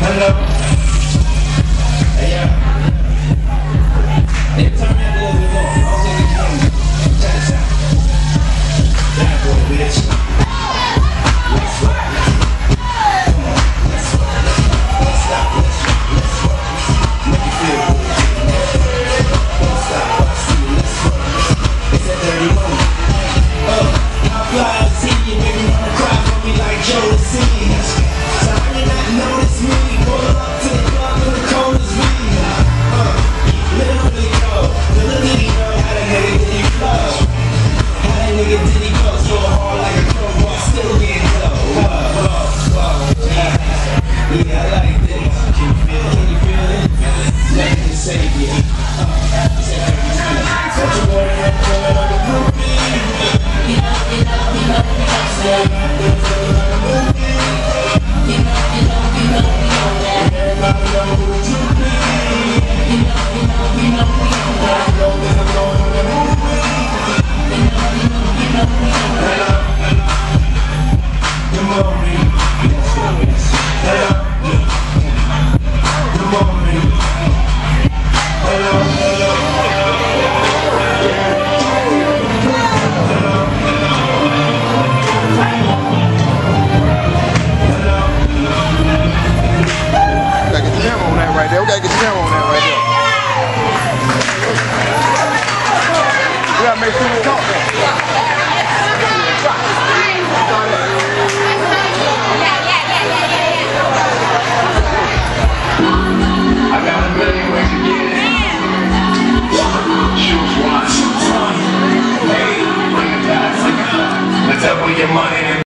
Hello. Nigga did he go so hard like a crowbar, still getting low. Whoa, whoa, whoa. Yeah, I like this. Can you feel it? Can you feel it? Save you. Uh, say every time. Don't you worry, I'm feeling like a